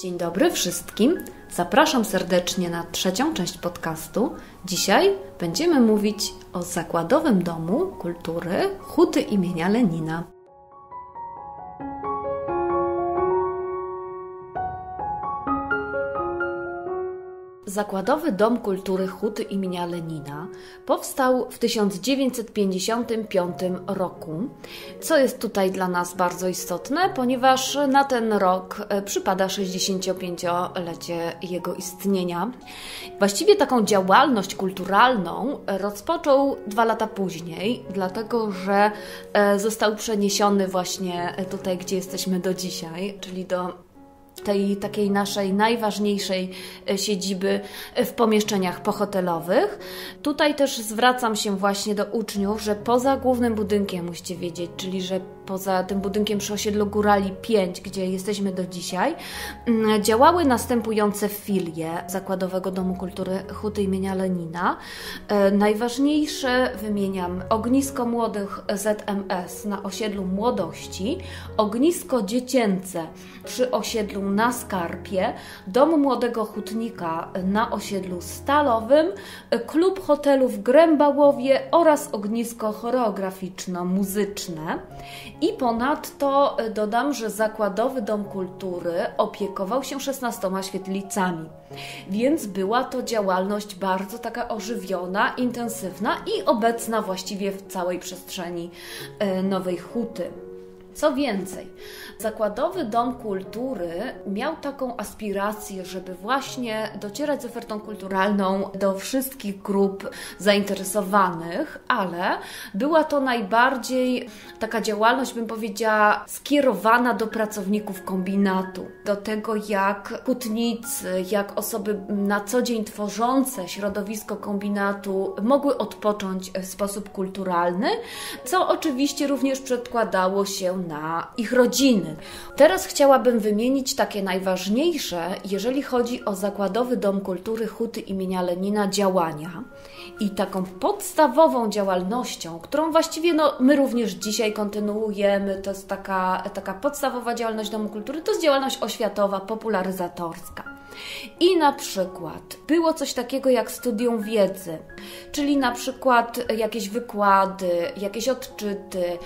Dzień dobry wszystkim. Zapraszam serdecznie na trzecią część podcastu. Dzisiaj będziemy mówić o Zakładowym Domu Kultury Huty imienia Lenina. Zakładowy Dom Kultury Huty imienia Lenina powstał w 1955 roku, co jest tutaj dla nas bardzo istotne, ponieważ na ten rok e, przypada 65-lecie jego istnienia. Właściwie taką działalność kulturalną rozpoczął dwa lata później, dlatego że e, został przeniesiony właśnie tutaj, gdzie jesteśmy do dzisiaj, czyli do tej takiej naszej najważniejszej e, siedziby w pomieszczeniach pohotelowych. Tutaj też zwracam się właśnie do uczniów, że poza głównym budynkiem musicie wiedzieć, czyli że poza tym budynkiem przy osiedlu Górali 5, gdzie jesteśmy do dzisiaj, mm, działały następujące filie Zakładowego Domu Kultury Huty imienia Lenina. E, najważniejsze wymieniam Ognisko Młodych ZMS na osiedlu Młodości, Ognisko Dziecięce przy osiedlu na Skarpie, Dom Młodego Hutnika na osiedlu Stalowym, Klub Hotelów Grębałowie oraz ognisko choreograficzno-muzyczne. I ponadto dodam, że Zakładowy Dom Kultury opiekował się 16 świetlicami, więc była to działalność bardzo taka ożywiona, intensywna i obecna właściwie w całej przestrzeni e, Nowej Huty. Co więcej, Zakładowy Dom Kultury miał taką aspirację, żeby właśnie docierać z ofertą kulturalną do wszystkich grup zainteresowanych, ale była to najbardziej taka działalność, bym powiedziała, skierowana do pracowników kombinatu, do tego jak hutnicy, jak osoby na co dzień tworzące środowisko kombinatu mogły odpocząć w sposób kulturalny, co oczywiście również przedkładało się na ich rodziny. Teraz chciałabym wymienić takie najważniejsze, jeżeli chodzi o Zakładowy Dom Kultury Huty imienia Lenina działania. I taką podstawową działalnością, którą właściwie no, my również dzisiaj kontynuujemy, to jest taka, taka podstawowa działalność Domu Kultury, to jest działalność oświatowa, popularyzatorska. I na przykład było coś takiego jak studium wiedzy, czyli na przykład jakieś wykłady, jakieś odczyty,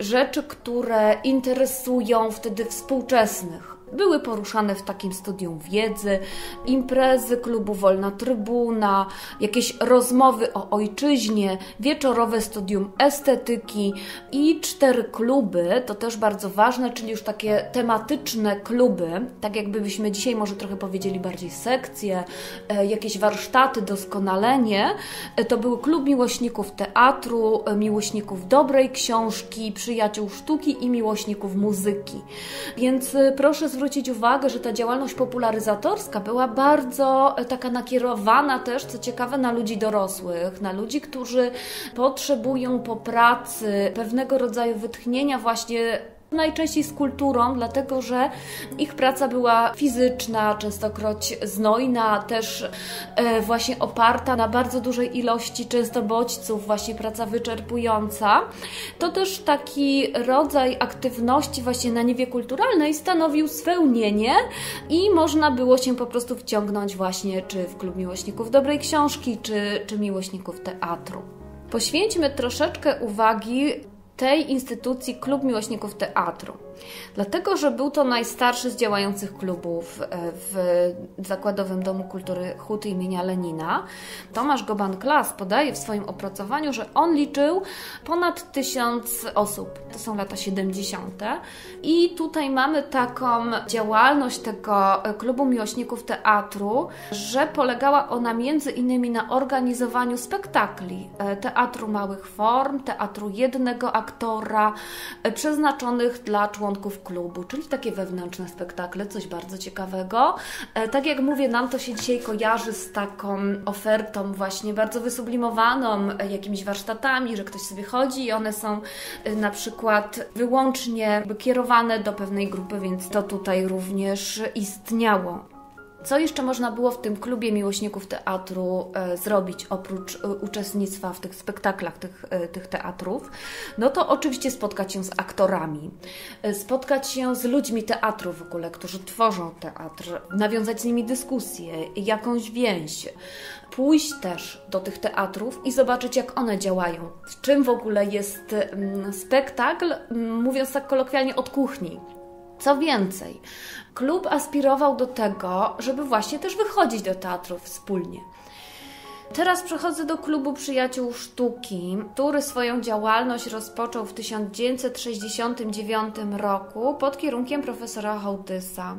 rzeczy, które interesują wtedy współczesnych były poruszane w takim studium wiedzy, imprezy klubu Wolna Trybuna, jakieś rozmowy o ojczyźnie, wieczorowe studium estetyki i cztery kluby, to też bardzo ważne, czyli już takie tematyczne kluby, tak jakbyśmy dzisiaj może trochę powiedzieli bardziej sekcje, e, jakieś warsztaty, doskonalenie. E, to był klub miłośników teatru, e, miłośników dobrej książki, przyjaciół sztuki i miłośników muzyki. Więc proszę zwrócić zwrócić uwagę, że ta działalność popularyzatorska była bardzo e, taka nakierowana też, co ciekawe, na ludzi dorosłych, na ludzi, którzy potrzebują po pracy pewnego rodzaju wytchnienia właśnie Najczęściej z kulturą, dlatego że ich praca była fizyczna, częstokroć znojna, też e, właśnie oparta na bardzo dużej ilości często bodźców, właśnie praca wyczerpująca. To też taki rodzaj aktywności właśnie na niwie kulturalnej stanowił spełnienie i można było się po prostu wciągnąć właśnie czy w klub miłośników dobrej książki, czy, czy miłośników teatru. Poświęćmy troszeczkę uwagi tej instytucji Klub Miłośników Teatru. Dlatego, że był to najstarszy z działających klubów e, w Zakładowym Domu Kultury Huty imienia Lenina. Tomasz Goban-Klas podaje w swoim opracowaniu, że on liczył ponad tysiąc osób. To są lata 70. I tutaj mamy taką działalność tego Klubu Miłośników Teatru, że polegała ona między innymi na organizowaniu spektakli e, teatru małych form, teatru jednego aktora, e, przeznaczonych dla członków członków klubu, czyli takie wewnętrzne spektakle, coś bardzo ciekawego. E, tak jak mówię, nam to się dzisiaj kojarzy z taką ofertą właśnie bardzo wysublimowaną, e, jakimiś warsztatami, że ktoś sobie chodzi i one są e, na przykład wyłącznie kierowane do pewnej grupy, więc to tutaj również istniało. Co jeszcze można było w tym klubie miłośników teatru e, zrobić oprócz e, uczestnictwa w tych spektaklach tych, e, tych teatrów? No to oczywiście spotkać się z aktorami, spotkać się z ludźmi teatru w ogóle, którzy tworzą teatr, nawiązać z nimi dyskusję, jakąś więź, pójść też do tych teatrów i zobaczyć, jak one działają, w czym w ogóle jest mm, spektakl, mówiąc tak kolokwialnie, od kuchni. Co więcej, klub aspirował do tego, żeby właśnie też wychodzić do teatrów wspólnie. Teraz przechodzę do klubu Przyjaciół Sztuki, który swoją działalność rozpoczął w 1969 roku pod kierunkiem profesora Hołtysa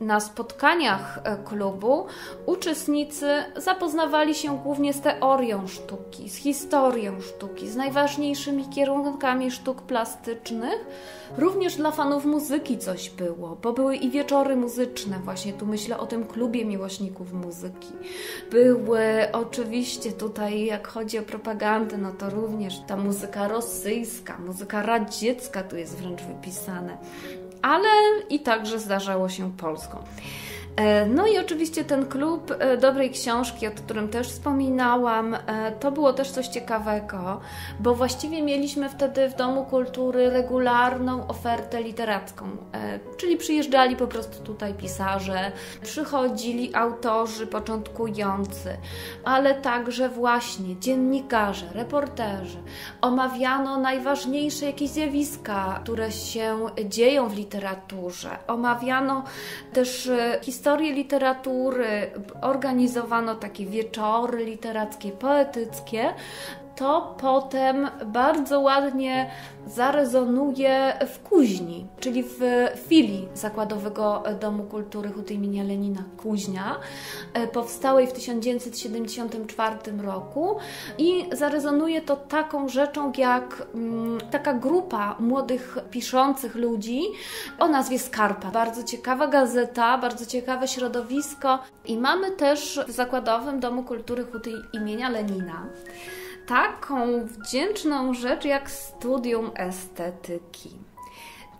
na spotkaniach e, klubu uczestnicy zapoznawali się głównie z teorią sztuki, z historią sztuki, z najważniejszymi kierunkami sztuk plastycznych. Również dla fanów muzyki coś było, bo były i wieczory muzyczne, właśnie tu myślę o tym klubie miłośników muzyki. Były oczywiście tutaj, jak chodzi o propagandę, no to również ta muzyka rosyjska, muzyka radziecka tu jest wręcz wypisane ale i także zdarzało się polską. E, no i oczywiście ten klub e, dobrej książki, o którym też wspominałam, e, to było też coś ciekawego, bo właściwie mieliśmy wtedy w Domu Kultury regularną ofertę literacką, czyli przyjeżdżali po prostu tutaj pisarze, przychodzili autorzy początkujący, ale także właśnie dziennikarze, reporterzy. Omawiano najważniejsze jakieś zjawiska, które się dzieją w literaturze. Omawiano też historię historię literatury, organizowano takie wieczory literackie, poetyckie, to potem bardzo ładnie zarezonuje w Kuźni, czyli w filii Zakładowego Domu Kultury imienia Lenina Kuźnia, e, powstałej w 1974 roku. I zarezonuje to taką rzeczą jak mm, taka grupa młodych piszących ludzi o nazwie Skarpa. Bardzo ciekawa gazeta, bardzo ciekawe środowisko. I mamy też w Zakładowym Domu Kultury Huty imienia Lenina taką wdzięczną rzecz jak studium estetyki.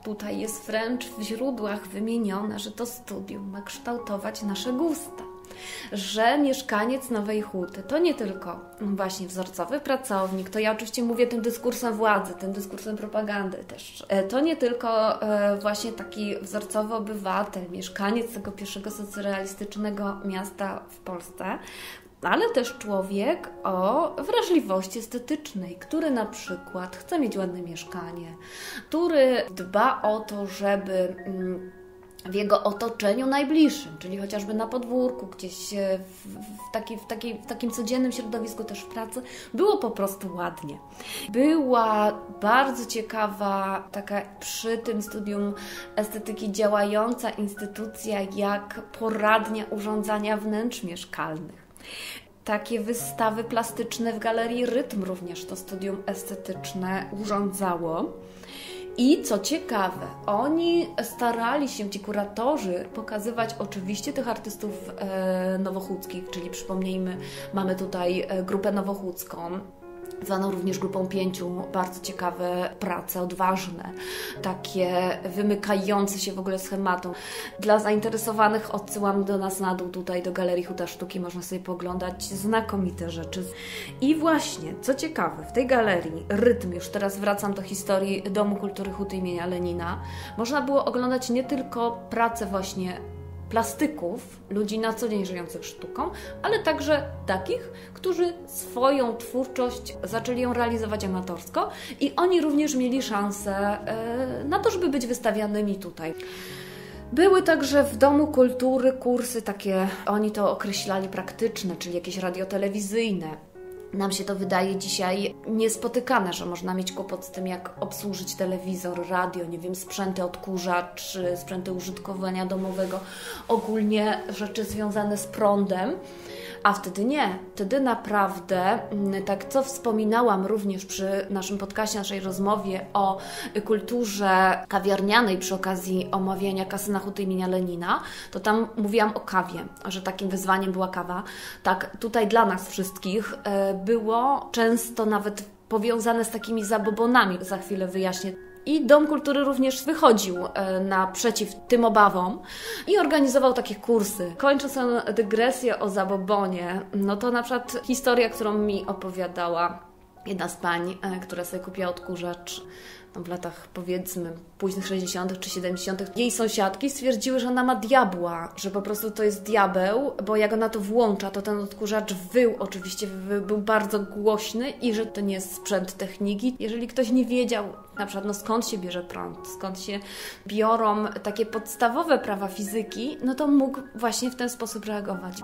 Tutaj jest wręcz w źródłach wymienione, że to studium ma kształtować nasze gusta że mieszkaniec Nowej Huty to nie tylko właśnie wzorcowy pracownik, to ja oczywiście mówię tym dyskursem władzy, tym dyskursem propagandy też. E, to nie tylko e, właśnie taki wzorcowy obywatel, mieszkaniec tego pierwszego socrealistycznego miasta w Polsce, ale też człowiek o wrażliwości estetycznej, który na przykład chce mieć ładne mieszkanie, który dba o to, żeby mm, w jego otoczeniu najbliższym, czyli chociażby na podwórku, gdzieś e, w, w, taki, w, taki, w takim codziennym środowisku też w pracy, było po prostu ładnie. Była bardzo ciekawa taka przy tym studium estetyki działająca instytucja jak poradnia urządzania wnętrz mieszkalnych takie wystawy plastyczne w Galerii Rytm również to studium estetyczne urządzało. I co ciekawe, oni starali się, ci kuratorzy, pokazywać oczywiście tych artystów e, nowochódzkich, czyli przypomnijmy, mamy tutaj e, grupę nowochódzką, zwaną również grupą pięciu, bardzo ciekawe prace, odważne, takie wymykające się w ogóle schematom. Dla zainteresowanych odsyłam do nas na dół, tutaj do Galerii Huta Sztuki, można sobie poglądać znakomite rzeczy. I właśnie, co ciekawe, w tej galerii Rytm, już teraz wracam do historii Domu Kultury Huty imienia Lenina, można było oglądać nie tylko pracę właśnie plastyków, ludzi na co dzień żyjących sztuką, ale także takich, którzy swoją twórczość zaczęli ją realizować amatorsko i oni również mieli szansę e, na to, żeby być wystawianymi tutaj. Były także w Domu Kultury kursy takie, oni to określali praktyczne, czyli jakieś radiotelewizyjne, nam się to wydaje dzisiaj niespotykane, że można mieć kłopot z tym, jak obsłużyć telewizor, radio, nie wiem, sprzęty odkurzacz, sprzęty użytkowania domowego, ogólnie rzeczy związane z prądem. A wtedy nie. Wtedy naprawdę, mm, tak co wspominałam również przy naszym podcaście, naszej rozmowie o kulturze kawiarnianej przy okazji omawiania kasyna huty imienia Lenina, to tam mówiłam o kawie, że takim wyzwaniem była kawa. Tak, tutaj dla nas wszystkich e, było często nawet powiązane z takimi zabobonami. Za chwilę wyjaśnię I Dom Kultury również wychodził e, naprzeciw tym obawom i organizował takie kursy. Kończąc tę dygresję o zabobonie, no to na przykład historia, którą mi opowiadała jedna z pań, e, która sobie kupiła odkurzacz w latach powiedzmy późnych 60. czy 70. jej sąsiadki stwierdziły, że ona ma diabła, że po prostu to jest diabeł, bo jak ona to włącza, to ten odkurzacz wył oczywiście, był bardzo głośny i że to nie jest sprzęt techniki. Jeżeli ktoś nie wiedział, na przykład no skąd się bierze prąd, skąd się biorą takie podstawowe prawa fizyki, no to mógł właśnie w ten sposób reagować.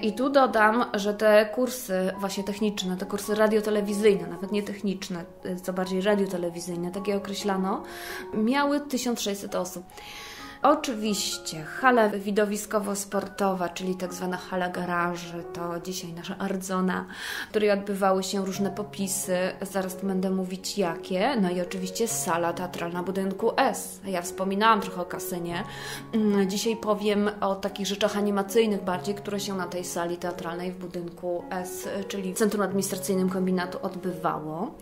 I tu dodam, że te kursy właśnie techniczne, te kursy radiotelewizyjne, nawet nie techniczne, co bardziej radiotelewizyjne, tak je określano, miały 1600 osób. Oczywiście hala widowiskowo-sportowa, czyli tak zwana hala garaży, to dzisiaj nasza Ardzona, w której odbywały się różne popisy, zaraz będę mówić jakie, no i oczywiście sala teatralna budynku S. Ja wspominałam trochę o kasynie, mm, dzisiaj powiem o takich rzeczach animacyjnych bardziej, które się na tej sali teatralnej w budynku S, czyli Centrum Administracyjnym Kombinatu odbywało.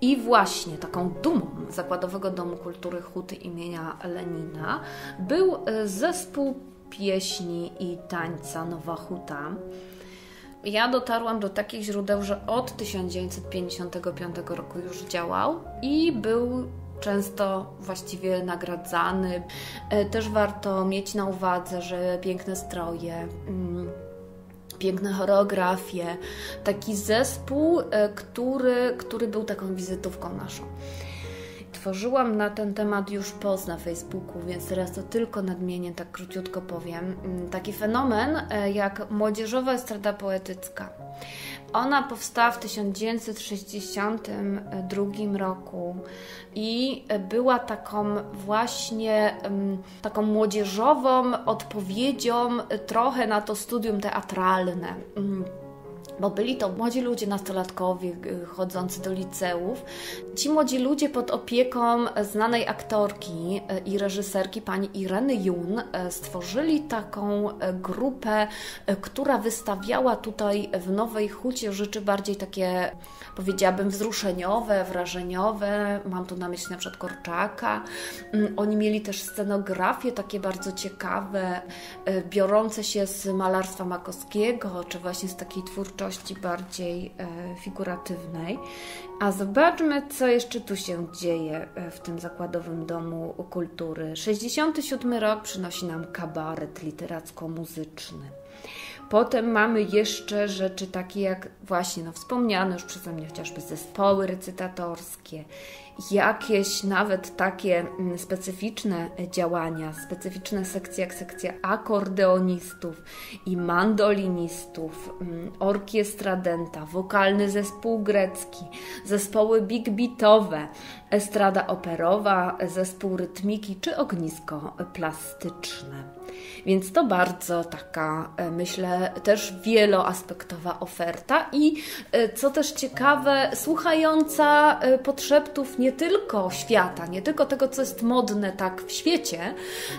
I właśnie taką dumą Zakładowego Domu Kultury Huty imienia Lenina był e, zespół pieśni i tańca Nowa Huta. Ja dotarłam do takich źródeł, że od 1955 roku już działał i był często właściwie nagradzany. E, też warto mieć na uwadze, że piękne stroje mm, piękne choreografie, taki zespół, e, który, który był taką wizytówką naszą. Tworzyłam na ten temat już post na Facebooku, więc teraz to tylko nadmienię, tak króciutko powiem. Mm, taki fenomen e, jak młodzieżowa estrada poetycka. Ona powstała w 1962 roku i była taką właśnie taką młodzieżową odpowiedzią trochę na to studium teatralne mm bo byli to młodzi ludzie, nastolatkowie y, chodzący do liceów. Ci młodzi ludzie pod opieką znanej aktorki y, i reżyserki pani Ireny Jun y, stworzyli taką grupę, która wystawiała tutaj w Nowej Hucie rzeczy bardziej takie, powiedziałabym, wzruszeniowe, wrażeniowe. Mam tu na myśli na przykład Korczaka. Mm, oni mieli też scenografie takie bardzo ciekawe, biorące się z malarstwa Makowskiego, czy właśnie z takiej twórczości twórczości bardziej e, figuratywnej. A zobaczmy, co jeszcze tu się dzieje e, w tym zakładowym domu kultury. 67 rok przynosi nam kabaret literacko-muzyczny. Potem mamy jeszcze rzeczy takie jak właśnie no, wspomniane już przeze mnie chociażby zespoły recytatorskie, jakieś nawet takie mm, specyficzne działania, specyficzne sekcje jak sekcja akordeonistów i mandolinistów, mm, orkiestra denta, wokalny zespół grecki, zespoły big beatowe, estrada operowa, zespół rytmiki czy ognisko plastyczne. Więc to bardzo taka, e, myślę, też wieloaspektowa oferta i e, co też ciekawe, słuchająca e, podszeptów nie tylko świata, nie tylko tego, co jest modne tak w świecie,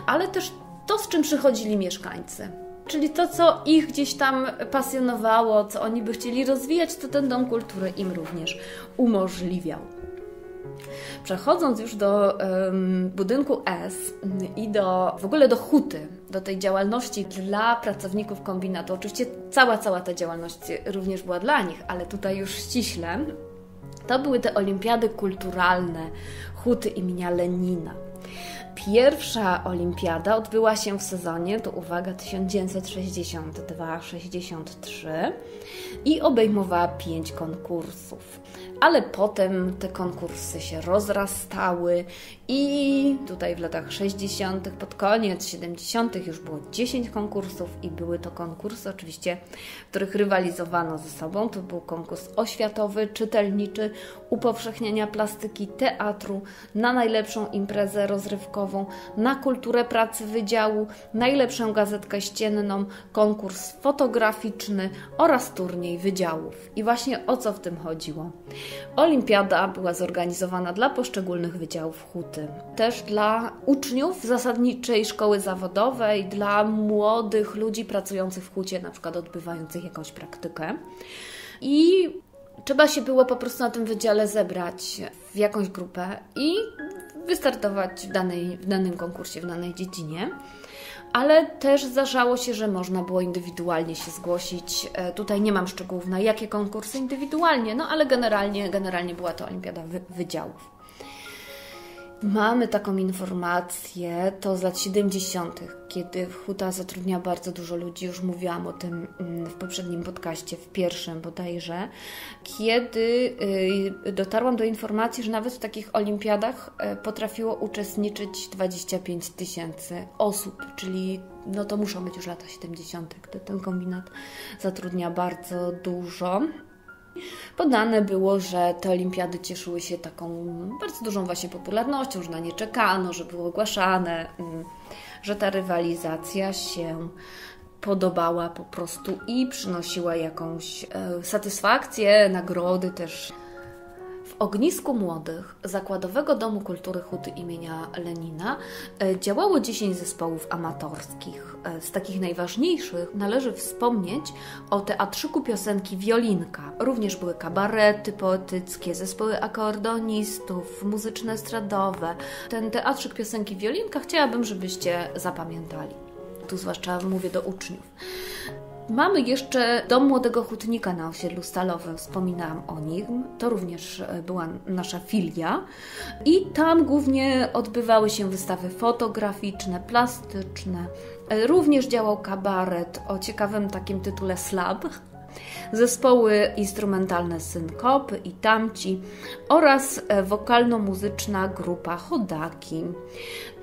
ale też to, z czym przychodzili mieszkańcy. Czyli to, co ich gdzieś tam pasjonowało, co oni by chcieli rozwijać, to ten dom kultury im również umożliwiał. Przechodząc już do um, budynku S i do w ogóle do huty, do tej działalności dla pracowników kombinatu, oczywiście cała, cała ta działalność również była dla nich, ale tutaj już ściśle, to były te olimpiady kulturalne huty imienia Lenina. Pierwsza olimpiada odbyła się w sezonie, to uwaga, 1962-63 i obejmowała pięć konkursów ale potem te konkursy się rozrastały i tutaj w latach 60., pod koniec 70., już było 10 konkursów i były to konkursy oczywiście, w których rywalizowano ze sobą. To był konkurs oświatowy, czytelniczy, upowszechniania plastyki, teatru, na najlepszą imprezę rozrywkową, na kulturę pracy wydziału, najlepszą gazetkę ścienną, konkurs fotograficzny oraz turniej wydziałów. I właśnie o co w tym chodziło? Olimpiada była zorganizowana dla poszczególnych wydziałów huty, też dla uczniów zasadniczej szkoły zawodowej, dla młodych ludzi pracujących w hucie, na przykład odbywających jakąś praktykę. I trzeba się było po prostu na tym wydziale zebrać w jakąś grupę i wystartować w, danej, w danym konkursie, w danej dziedzinie ale też zdarzało się, że można było indywidualnie się zgłosić. E, tutaj nie mam szczegółów na jakie konkursy indywidualnie, no ale generalnie, generalnie była to olimpiada wydziałów. Mamy taką informację, to z lat 70., kiedy Huta zatrudnia bardzo dużo ludzi, już mówiłam o tym mm, w poprzednim podcaście, w pierwszym bodajże, kiedy y, dotarłam do informacji, że nawet w takich olimpiadach e, potrafiło uczestniczyć 25 tysięcy osób, czyli no to muszą być już lata 70., gdy ten kombinat zatrudnia bardzo dużo. Podane było, że te olimpiady cieszyły się taką bardzo dużą właśnie popularnością, że na nie czekano, że były ogłaszane, mm, że ta rywalizacja się podobała po prostu i przynosiła jakąś e, satysfakcję, nagrody też w Ognisku Młodych Zakładowego Domu Kultury Huty imienia Lenina e, działało 10 zespołów amatorskich. E, z takich najważniejszych należy wspomnieć o teatrzyku piosenki Wiolinka. Również były kabarety poetyckie, zespoły akordeonistów, muzyczne stradowe. Ten teatrzyk piosenki Wiolinka chciałabym, żebyście zapamiętali. Tu zwłaszcza mówię do uczniów. Mamy jeszcze Dom Młodego Hutnika na osiedlu Stalowym, wspominałam o nim. To również e, była nasza filia. I tam głównie odbywały się wystawy fotograficzne, plastyczne. E, również działał kabaret o ciekawym takim tytule Slab. Zespoły instrumentalne Synkopy i Tamci oraz e, wokalno-muzyczna grupa Chodaki.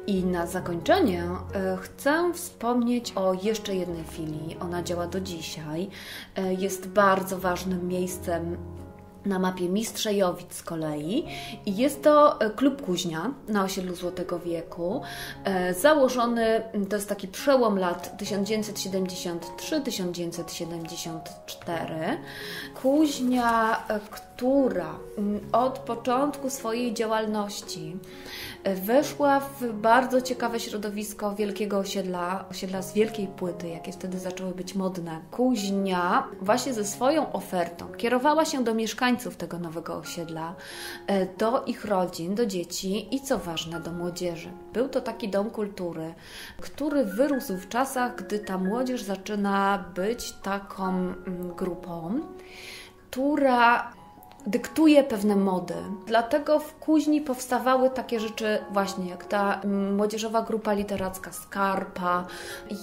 I na zakończenie e, chcę wspomnieć o jeszcze jednej filii. Ona działa do dzisiaj. E, jest bardzo ważnym miejscem na mapie Mistrzejowic z kolei i jest to e, klub Kuźnia na osiedlu Złotego Wieku, założony, to jest taki przełom lat 1973-1974. Kuźnia, która od początku swojej działalności weszła w bardzo ciekawe środowisko wielkiego osiedla, osiedla z wielkiej płyty, jakie wtedy zaczęły być modne. Kuźnia właśnie ze swoją ofertą kierowała się do mieszkańców tego nowego osiedla, e, do ich rodzin, do dzieci i co ważne, do młodzieży. Był to taki dom kultury, który wyrósł w czasach, gdy ta młodzież zaczyna być taką grupą, która dyktuje pewne mody. Dlatego w Kuźni powstawały takie rzeczy właśnie jak ta młodzieżowa grupa literacka Skarpa,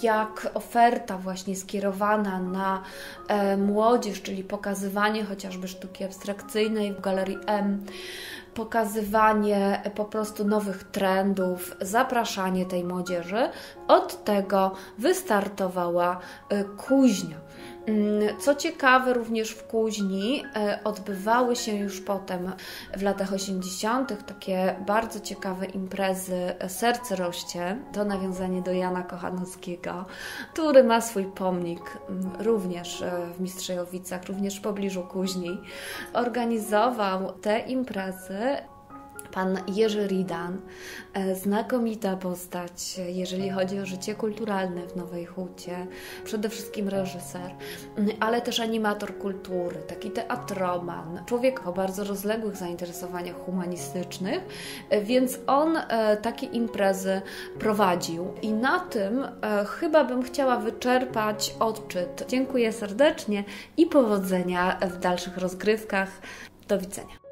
jak oferta właśnie skierowana na e, młodzież, czyli pokazywanie chociażby sztuki abstrakcyjnej w Galerii M, pokazywanie po prostu nowych trendów, zapraszanie tej młodzieży. Od tego wystartowała e, Kuźnia. Mm, co ciekawe, również w Kuźni e, odbywały się już potem w latach 80. takie bardzo ciekawe imprezy Serce Roście. To nawiązanie do Jana Kochanowskiego, który ma swój pomnik mm, również e, w Mistrzejowicach, również w pobliżu Kuźni. Organizował te imprezy Pan Jerzy Ridan, e, znakomita postać, jeżeli chodzi o życie kulturalne w Nowej Hucie, przede wszystkim reżyser, ale też animator kultury, taki teatroman, człowiek o bardzo rozległych zainteresowaniach humanistycznych, e, więc on e, takie imprezy prowadził i na tym chyba bym chciała wyczerpać odczyt. Dziękuję serdecznie i powodzenia w dalszych rozgrywkach. Do widzenia.